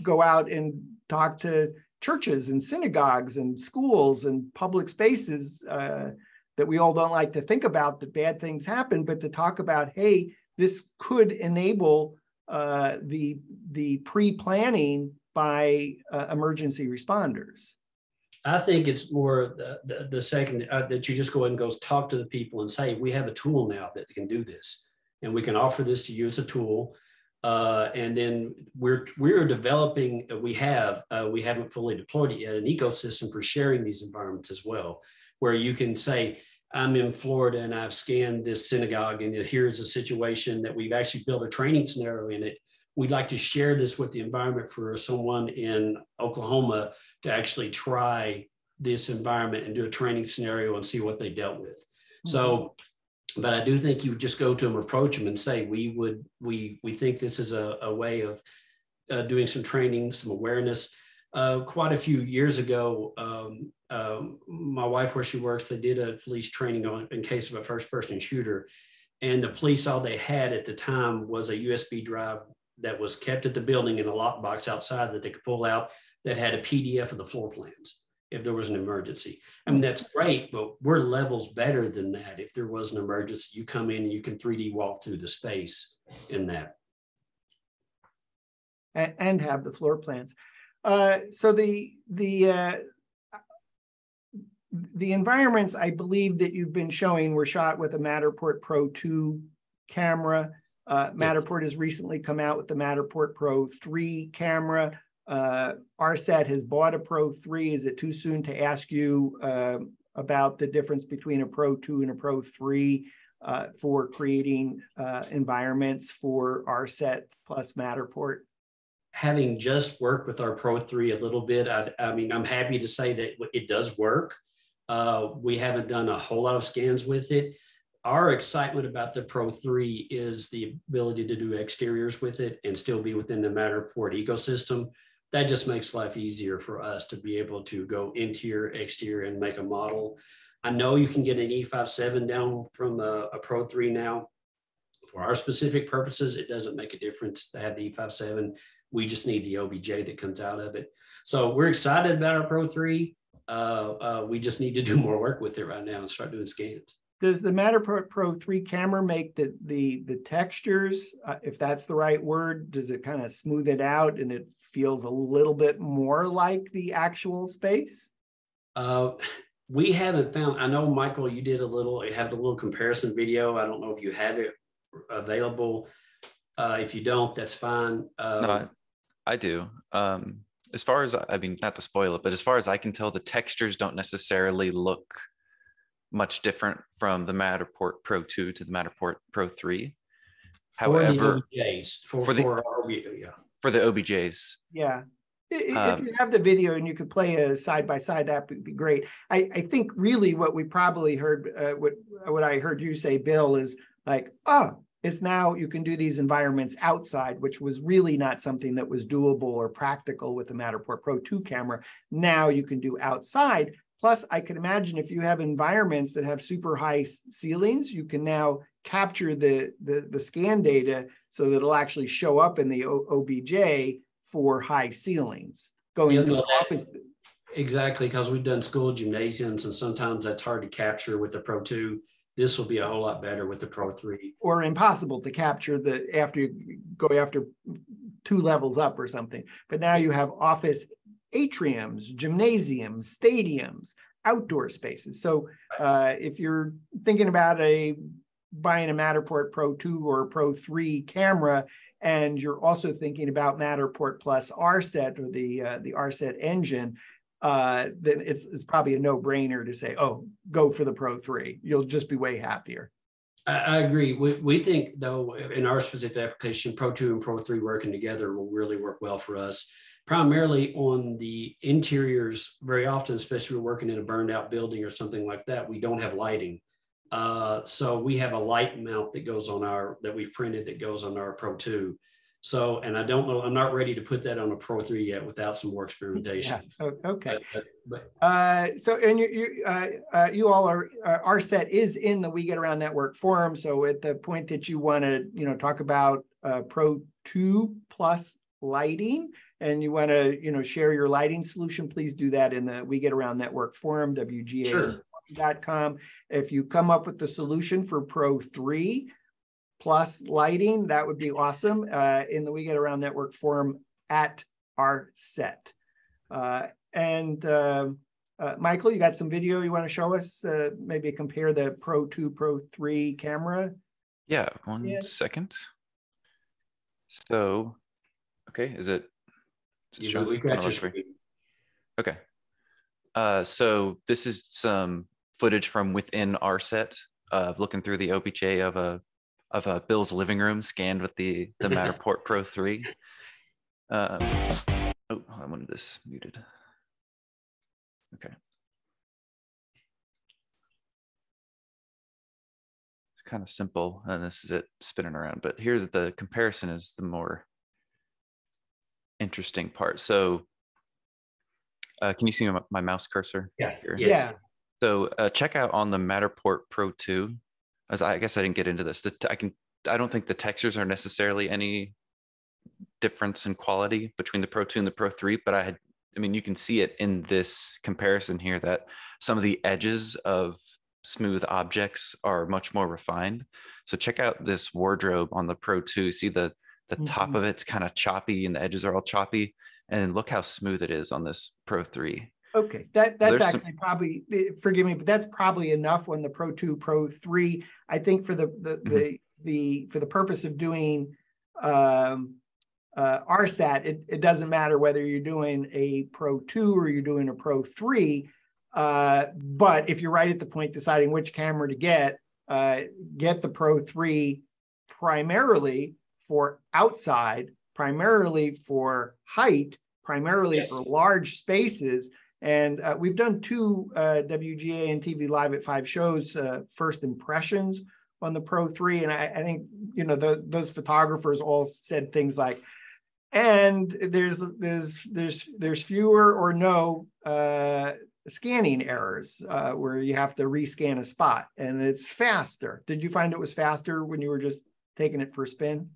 go out and talk to churches and synagogues and schools and public spaces uh, that we all don't like to think about that bad things happen, but to talk about, hey, this could enable uh, the the pre-planning by uh, emergency responders? I think it's more the, the, the second uh, that you just go and go talk to the people and say, we have a tool now that can do this. And we can offer this to you as a tool. Uh, and then we're we're developing. Uh, we have uh, we haven't fully deployed it yet. An ecosystem for sharing these environments as well, where you can say, "I'm in Florida and I've scanned this synagogue, and here's a situation that we've actually built a training scenario in it. We'd like to share this with the environment for someone in Oklahoma to actually try this environment and do a training scenario and see what they dealt with." Mm-hmm. So but I do think you just go to them, approach them, and say, "We would, we, we think this is a, a way of uh, doing some training, some awareness." Uh, quite a few years ago, um, um, my wife, where she works, they did a police training on in case of a first-person shooter, and the police all they had at the time was a USB drive that was kept at the building in a lockbox outside that they could pull out that had a PDF of the floor plans if there was an emergency. I mean, that's great, but we're levels better than that. If there was an emergency, you come in and you can 3D walk through the space in that. And, have the floor plans. Uh, so the the uh, the environments I believe that you've been showing were shot with a Matterport Pro 2 camera. Uh, Matterport has recently come out with the Matterport Pro 3 camera. Uh, RSET has bought a Pro 3. Is it too soon to ask you uh, about the difference between a Pro 2 and a Pro 3 uh, for creating uh, environments for RSET plus Matterport? Having just worked with our Pro 3 a little bit, I, I mean, I'm happy to say that it does work. Uh, we haven't done a whole lot of scans with it our excitement about the Pro 3 is the ability to do exteriors with it and still be within the Matterport ecosystem that just makes life easier for us to be able to go interior, exterior, and make a model. I know you can get an E57 down from a, a Pro 3 now. For our specific purposes, it doesn't make a difference to have the E57. We just need the OBJ that comes out of it. So we're excited about our Pro 3. Uh, uh, we just need to do more work with it right now and start doing scans does the Matterport Pro 3 camera make the the the textures, uh, if that's the right word, does it kind of smooth it out and it feels a little bit more like the actual space? Uh, we haven't found. I know Michael, you did a little. You have a little comparison video. I don't know if you have it available. Uh, if you don't, that's fine. Um, no, I, I do. Um, as far as I mean, not to spoil it, but as far as I can tell, the textures don't necessarily look much different from the Matterport Pro 2 to the Matterport Pro 3. However, for the OBJs, for, for the, for, yeah. for the OBJs. Yeah. If um, you have the video and you could play a side by side, that would be great. I, I think really what we probably heard, uh, what what I heard you say, Bill, is like, oh, it's now you can do these environments outside, which was really not something that was doable or practical with the Matterport Pro 2 camera. Now you can do outside, Plus, I can imagine if you have environments that have super high ceilings, you can now capture the, the, the scan data so that it'll actually show up in the o- OBJ for high ceilings going into the office. Exactly, because we've done school gymnasiums and sometimes that's hard to capture with the Pro 2. This will be a whole lot better with the Pro 3. Or impossible to capture the after you go after two levels up or something. But now you have office atriums, gymnasiums, stadiums, outdoor spaces. So uh, if you're thinking about a buying a Matterport Pro 2 or Pro 3 camera, and you're also thinking about Matterport Plus RSET or the uh, the RSET engine, uh, then it's it's probably a no-brainer to say, oh, go for the Pro 3. You'll just be way happier. I, I agree. We, we think though in our specific application, Pro 2 and Pro 3 working together will really work well for us primarily on the interiors very often especially we're working in a burned out building or something like that we don't have lighting. Uh, so we have a light mount that goes on our that we've printed that goes on our pro 2 so and i don't know i'm not ready to put that on a pro 3 yet without some more experimentation. Yeah. okay. But, but, but, uh, so and you you, uh, uh, you all are RSET is in the we get around network forum. So at the point that you want to you know talk about uh, pro 2 plus lighting and you want to you know share your lighting solution please do that in the we get around network forum wga.com sure. if you come up with the solution for pro 3 plus lighting that would be awesome uh, in the we get around network forum at RSET uh, and uh, uh michael you got some video you want to show us uh, maybe compare the pro 2 pro 3 camera yeah one yeah. second So, okay, is it? Is it we got your Okay. Uh, so this is some footage from within RSET of looking through the OBJ of a of a Bill's living room scanned with the the (laughs) Matterport Pro 3. Um, oh, I wanted this muted. Okay. It's kind of simple, and this is it spinning around. But here's the comparison is the more interesting part. So uh, can you see my, my mouse cursor? Yeah. Here? Yes. Yeah. So uh, check out on the Matterport Pro 2. As I, I guess I didn't get into this. The, I can. I don't think the textures are necessarily any difference in quality between the Pro 2 and the Pro 3, but I had. I mean, you can see it in this comparison here that some of the edges of smooth objects are much more refined. So check out this wardrobe on the Pro 2. See the the mm-hmm. top of it's kind of choppy and the edges are all choppy and look how smooth it is on this Pro 3. Okay, that that's actually some... probably eh, forgive me, but that's probably enough on the Pro 2, Pro 3. I think for the the mm-hmm. the, the for the purpose of doing um, uh, RSET, it, it doesn't matter whether you're doing a Pro 2 or you're doing a Pro 3. Uh, but if you're right at the point deciding which camera to get, uh, get the Pro 3 primarily for outside primarily for height, primarily yes. for large spaces. And uh, we've done two uh, WGAN TV Live at Five shows, uh, first impressions on the Pro 3. And I, I think, you know, the, those photographers all said things like, and there's there's there's there's fewer or no uh, scanning errors uh, where you have to rescan a spot and it's faster. Did you find it was faster when you were just taking it for a spin?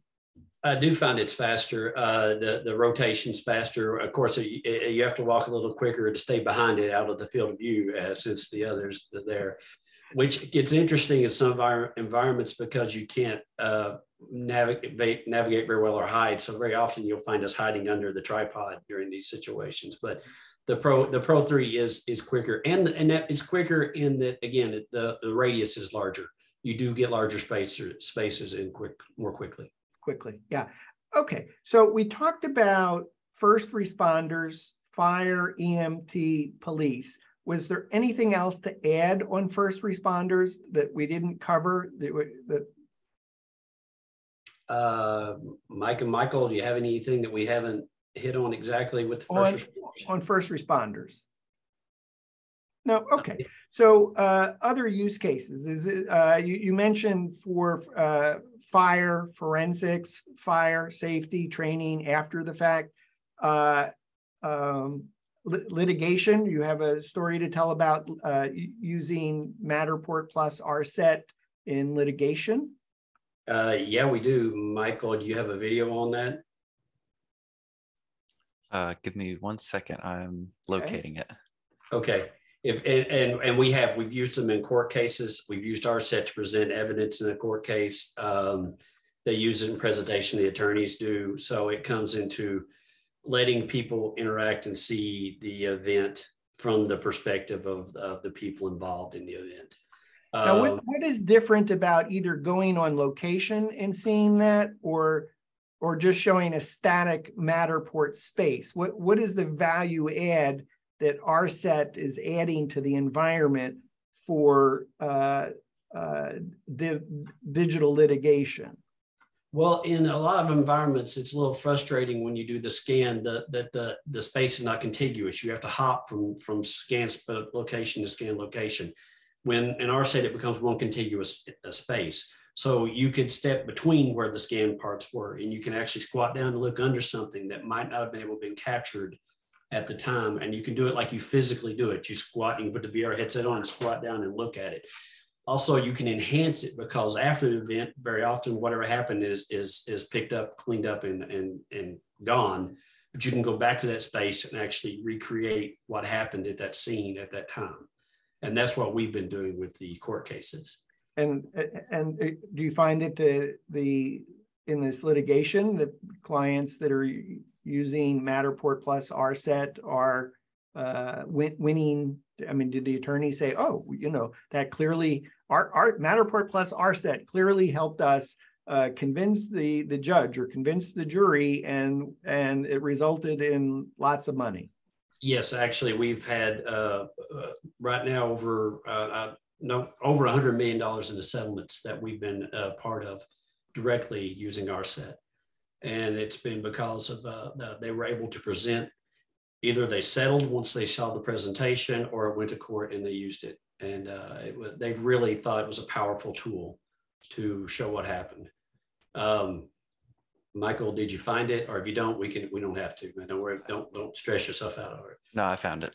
I do find it's faster. Uh, the the rotation's faster. Of course, you, you have to walk a little quicker to stay behind it out of the field of view, uh, since the others are there. Which gets interesting in some of our environments because you can't uh, navigate navigate very well or hide. So very often you'll find us hiding under the tripod during these situations. But the pro the Pro Three is is quicker, and and that is quicker in that again the the radius is larger. You do get larger spaces spaces in quick more quickly quickly. Yeah. Okay. So we talked about first responders, fire, EMT, police. Was there anything else to add on first responders that we didn't cover that, that uh, Mike and Michael, do you have anything that we haven't hit on exactly with first on, responders? On first responders. No, okay. So uh, other use cases is it, uh, you, you, mentioned for uh, fire forensics, fire safety training after the fact, uh, um, litigation. You have a story to tell about uh, using Matterport plus RSET in litigation. Uh, yeah, we do. Michael, do you have a video on that? give me one second. I'm locating okay. it. Okay if and, and, and we have we've used them in court cases. We've used RSET to present evidence in a court case. Um, they use it in presentation. The attorneys do. So it comes into letting people interact and see the event from the perspective of, of the people involved in the event. Now, what, um, what is different about either going on location and seeing that, or or just showing a static Matterport space? What what is the value add that RSET is adding to the environment for uh, uh, the digital litigation? Well, in a lot of environments, it's a little frustrating when you do the scan that the, the, the space is not contiguous. You have to hop from, from scan location to scan location. When in our RSET, it becomes one contiguous uh, space. So you could step between where the scan parts were, and you can actually squat down and look under something that might not have been able to be captured at the time. And you can do it like you physically do it. You squat, you can put the VR headset on and squat down and look at it. Also, you can enhance it because after the event, very often whatever happened is is is picked up, cleaned up, and and and gone. But you can go back to that space and actually recreate what happened at that scene at that time. And that's what we've been doing with the court cases. And and uh, do you find that the the in this litigation that clients that are using Matterport plus RSET are uh, win- winning? I mean, did the attorney say, "Oh, you know, that clearly our, our Matterport plus RSET clearly helped us uh, convince the the judge or convince the jury, and and it resulted in lots of money. Yes, actually, we've had uh, uh, right now over uh, uh, no over a hundred million dollars in the settlements that we've been uh, part of directly using RSET, and it's been because of the, they were able to present either they settled once they saw the presentation, or it went to court and they used it, and it, they really thought it was a powerful tool to show what happened. Um, Michael, did you find it? Or if you don't, we can, we don't have to. Don't worry. Don't, don't stress yourself out over it. No, I found it.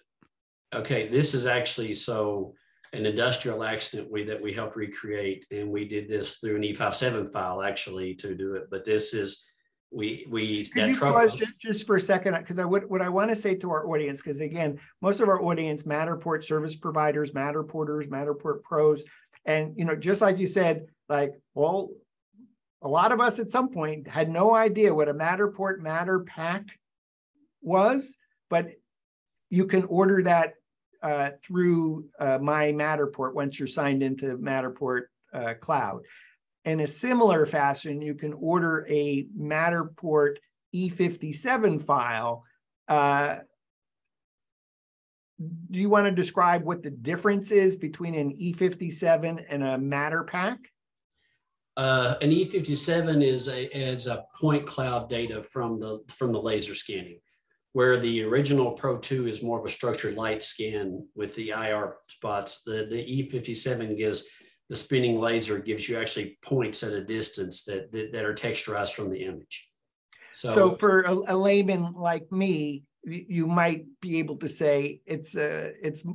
Okay. This is actually so an industrial accident we that we helped recreate. And we did this through an E57 file actually to do it. But this is, we, we, Could you pause just, just for a second? Because I would, what I want to say to our audience, because again, most of our audience, Matterport service providers, Matterporters, Matterport pros, and you know, just like you said, like, well, a lot of us at some point had no idea what a Matterport Matterpak was, but you can order that uh, through uh, my Matterport once you're signed into Matterport uh, Cloud. In a similar fashion, you can order a Matterport E57 file. Uh, do you want to describe what the difference is between an E57 and a Matterpak? Uh, an E57 is a, adds a point cloud data from the from the laser scanning, where the original Pro 2 is more of a structured light scan with the IR spots. The, the E57 gives the spinning laser gives you actually points at a distance that, that, that are texturized from the image. So, so for a, a layman like me, you might be able to say it's a it's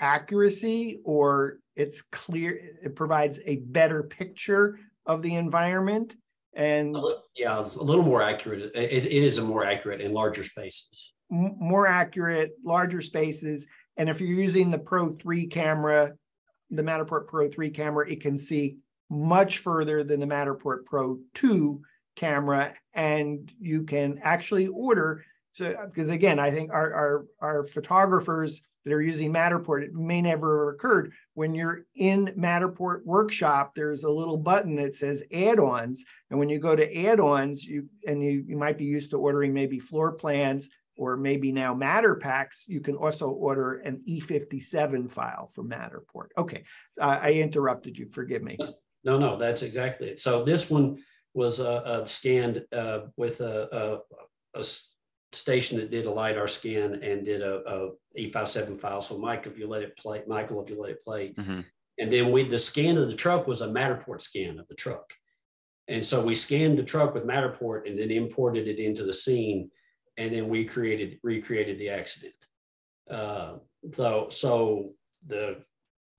accuracy or it's clear it provides a better picture of the environment and yeah a little more accurate. It, it is a more accurate in larger spaces. More accurate larger spaces. And if you're using the pro 3 camera the matterport pro 3 camera it can see much further than the matterport pro 2 camera and you can actually order so uh, because again i think our our, our photographers that are using Matterport, it may never have occurred. When you're in Matterport workshop, there's a little button that says add-ons. And when you go to add-ons, you and you, you might be used to ordering maybe floor plans or maybe now Matterpaks, you can also order an E57 file for Matterport. Okay, uh, I interrupted you, forgive me. No, no, that's exactly it. So this one was uh, uh, scanned uh, with a, a, a station that did a LiDAR scan and did a, a E57 file. So Mike, if you let it play, Michael, if you let it play. Mm-hmm. And then we, the scan of the truck was a Matterport scan of the truck. And so we scanned the truck with Matterport and then imported it into the scene. And then we created, recreated the accident. Uh, so, so the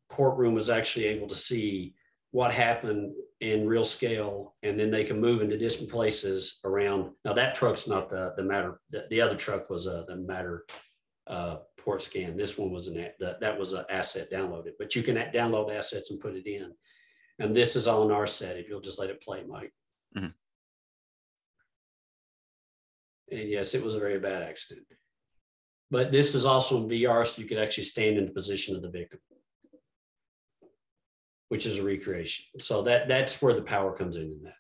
courtroom was actually able to see what happened in real scale, and then they can move into different places around. Now that truck's not the the matter. The, the other truck was uh, the matter uh, port scan. This one was an that that was an asset downloaded, but you can download assets and put it in. And this is on RSET. If you'll just let it play, Mike. Mm-hmm. And yes, it was a very bad accident. But this is also in VR, so you could actually stand in the position of the victim which is a recreation. So that that's where the power comes in in that.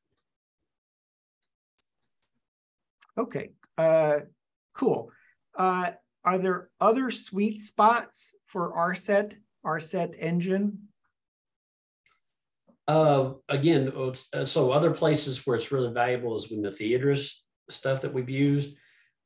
Okay, uh, cool. Uh, are there other sweet spots for RSET, RSET engine? Uh, again, uh, so other places where it's really valuable is when the theaters stuff that we've used.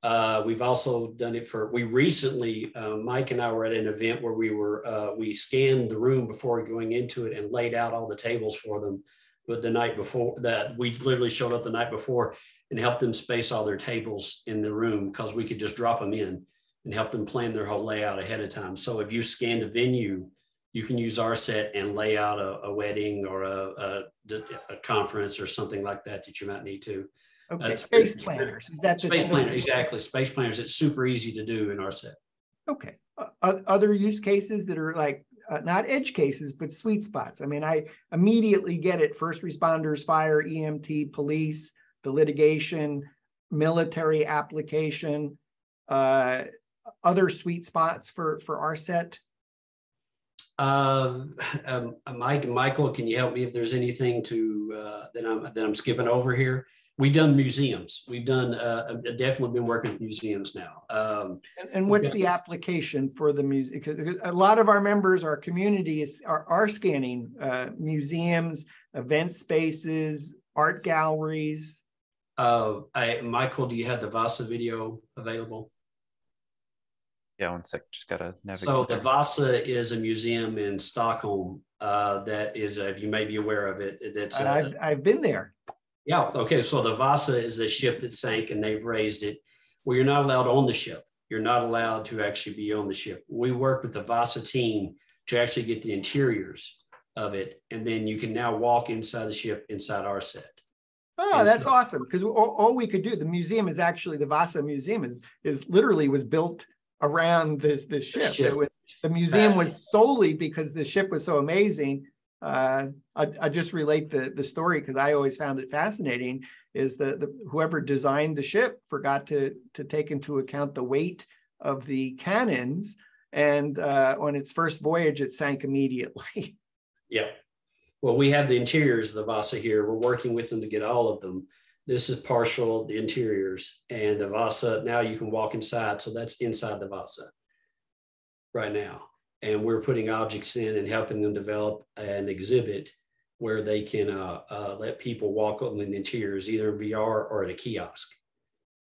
Uh, we've also done it for, we recently, uh, Mike and I were at an event where we were, uh, we scanned the room before going into it and laid out all the tables for them. But the night before that, we literally showed up the night before and helped them space all their tables in the room because we could just drop them in and help them plan their whole layout ahead of time. So if you scanned a venue, you can use RSET and lay out a, a wedding or a, a, a conference or something like that that you might need to. Okay, uh, space planners. Is that space planners? Exactly, space planners. It's super easy to do in RSET. Okay. Uh, other use cases that are like uh, not edge cases, but sweet spots. I mean, I immediately get it. First responders, fire, EMT, police, the litigation, military application. Uh, other sweet spots for for RSET. Uh, um, Mike, Michael, can you help me if there's anything to uh, that I'm that I'm skipping over here? We've done museums. We've done uh, definitely been working with museums now. Um, and, and, what's the application for the museum? Because a lot of our members, our community is are, are scanning uh, museums, event spaces, art galleries. Uh, I, Michael, do you have the Vasa video available? Yeah, one sec. Just gotta navigate. So the Vasa is a museum in Stockholm uh, that is, uh, you may be aware of it. That's uh, I've, I've been there. Yeah. Okay. So the Vasa is the ship that sank, and they've raised it. Well, you're not allowed on the ship. You're not allowed to actually be on the ship. We work with the Vasa team to actually get the interiors of it, and then you can now walk inside the ship inside RSET. Oh, that's awesome! Because all, all, we could do, the museum is actually the Vasa Museum is is literally was built around this this ship. ship. It was the museum was solely because the ship was so amazing. Uh, I, I just relate the the story because I always found it fascinating. Is that the whoever designed the ship forgot to to take into account the weight of the cannons, and uh, on its first voyage it sank immediately. (laughs) Yeah. Well, we have the interiors of the Vasa here. We're working with them to get all of them. This is partial, the interiors, and the Vasa, now you can walk inside. So that's inside the Vasa right now. And we're putting objects in and helping them develop an exhibit where they can uh, uh, let people walk on the interiors, either in VR or at a kiosk.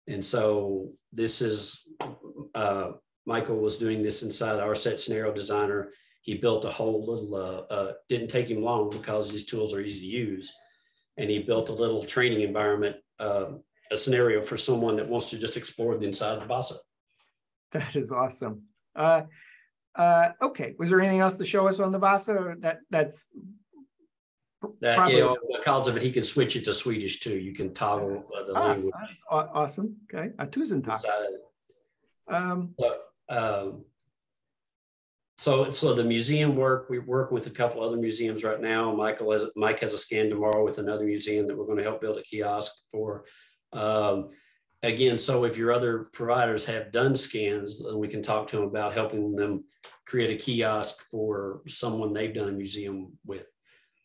And so this is, uh, Michael was doing this inside RSET scenario designer. He built a whole little, uh, uh, didn't take him long because these tools are easy to use and he built a little training environment, uh, a scenario for someone that wants to just explore the inside of the Vasa. That is awesome. Uh, uh, okay, was there anything else to show us on the Vasa? That that's that probably... know, because of it, he can switch it to Swedish too. You can toggle uh, the ah, language. That's awesome. Okay, a Tusen tack. Um, so, um, so, so the museum work, we work with a couple other museums right now. Michael has, Mike has a scan tomorrow with another museum that we're going to help build a kiosk for. Um, again, so if your other providers have done scans, then we can talk to them about helping them create a kiosk for someone they've done a museum with.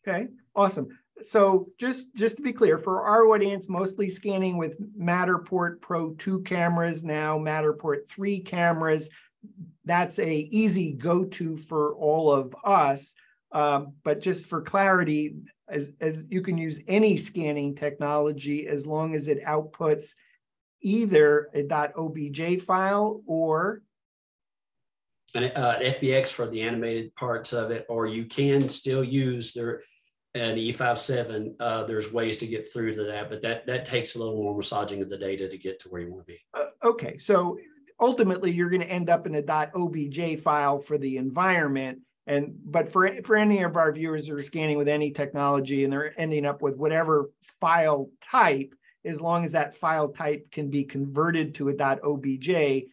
Okay, awesome. So just just to be clear, for our audience, mostly scanning with Matterport Pro 2 cameras now, Matterport 3 cameras, that's a easy go-to for all of us. Um, but just for clarity, as, as you can use any scanning technology as long as it outputs either a .obj file or an uh, FBX for the animated parts of it, or you can still use their an E57. Uh, there's ways to get through to that, but that that takes a little more massaging of the data to get to where you want to be. Uh, okay, so ultimately you're going to end up in a .obj file for the environment. And but for for any of our viewers that are scanning with any technology and they're ending up with whatever file type, as long as that file type can be converted to a .obj,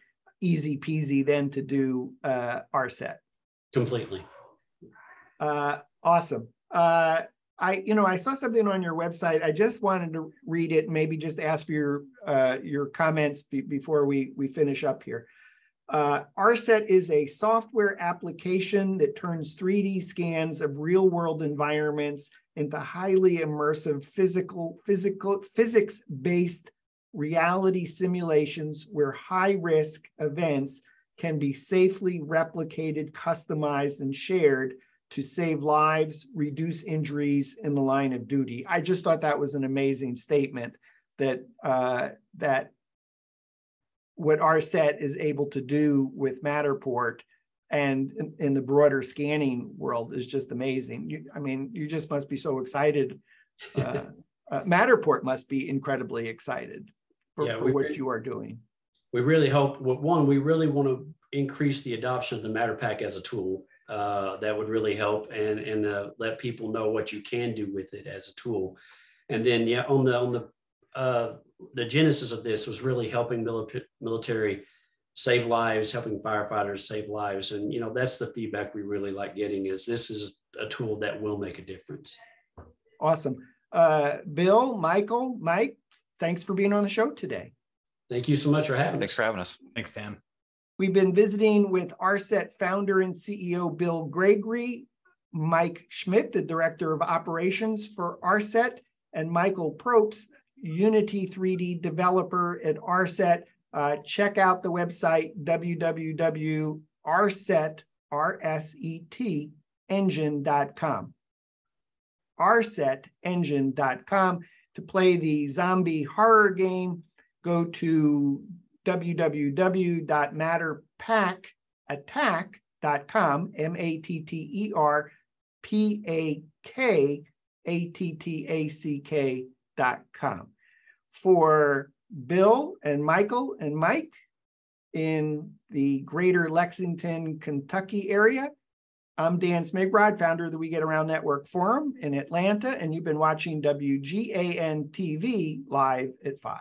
easy peasy then to do uh, RSET. Completely. Uh, awesome. Uh, I, you know, I saw something on your website. I just wanted to read it, maybe just ask for your uh, your comments be, before we we finish up here. Uh, RSET is a software application that turns 3D scans of real world environments into highly immersive physical, physical, physics-based reality simulations where high risk events can be safely replicated, customized, and shared to save lives, reduce injuries in the line of duty. I just thought that was an amazing statement that uh, that what RSET is able to do with Matterport and in, in, the broader scanning world is just amazing. You, I mean, you just must be so excited. (laughs) Uh, uh, Matterport must be incredibly excited for, yeah, for what you are doing. We really hope, one, we really want to increase the adoption of the Matterpak as a tool uh, that would really help and and uh, let people know what you can do with it as a tool. And then yeah, on the on the uh, the genesis of this was really helping mili- military save lives, helping firefighters save lives, and you know that's the feedback we really like getting is this is a tool that will make a difference. Awesome, uh, Bill, Michael, Mike, thanks for being on the show today. Thank you so much for having Thanks us. for having us. Thanks, Dan. We've been visiting with RSET founder and CEO Bill Gregory, Mike Schmidt, the Director of Operations for RSET, and Michael Probst, Unity 3D developer at RSET. Uh, check out the website www.rsetengine.com. rsetengine.com. To play the zombie horror game, go to www.matterpakattack.com, M A T T E R P A K A T T A C K.com. For Bill and Michael and Mike in the greater Lexington, Kentucky area, I'm Dan Smigrod, founder of the We Get Around Network Forum in Atlanta, and you've been watching WGAN TV live at 5.